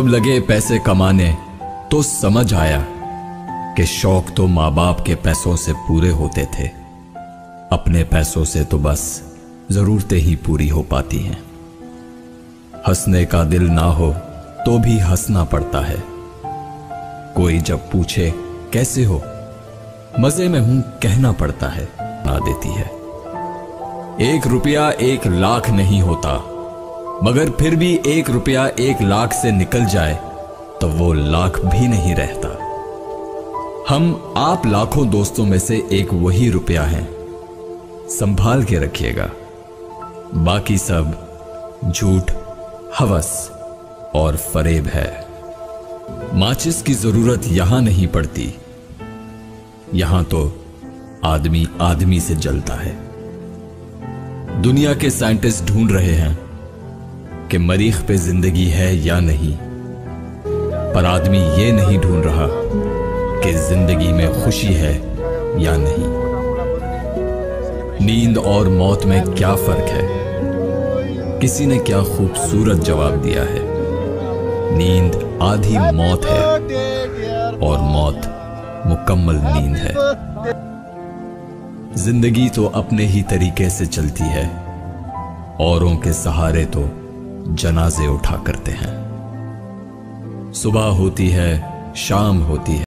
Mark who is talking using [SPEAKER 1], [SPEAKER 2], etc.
[SPEAKER 1] जब लगे पैसे कमाने तो समझ आया कि शौक तो माँ बाप के पैसों से पूरे होते थे। अपने पैसों से तो बस जरूरतें ही पूरी हो पाती हैं। हंसने का दिल ना हो तो भी हंसना पड़ता है। कोई जब पूछे, कैसे हो? मज़े में हूँ, कहना पड़ता है ना देती है। एक रुपया एक लाख नहीं होता। मगर फिर भी एक रुपया एक लाख से निकल जाए तो वो लाख भी नहीं रहता। हम आप लाखों दोस्तों में से एक वही रुपया है। संभाल के रखिएगा। बाकी सब झूठ, हवस और फरेब है। माचिस की ज़रूरत यहाँ नहीं पड़ती। यहाँ तो आदमी आदमी से जलता है। दुनिया के साइंटिस्ट ढूंढ रहे हैं कि मरीख पे ज़िंदगी है या नहीं। पर आदमी ये नहीं ढूंढ रहा कि ज़िंदगी में खुशी है या नहीं। नींद और मौत में क्या फ़र्क है? किसी ने क्या खूबसूरत जवाब दिया है? नींद आधी मौत है और मौत मुकम्मल नींद है। ज़िंदगी तो अपने ही तरीके से चलती है। औरों के सहारे तो जनाजे उठा करते हैं। सुबह होती है शाम होती है।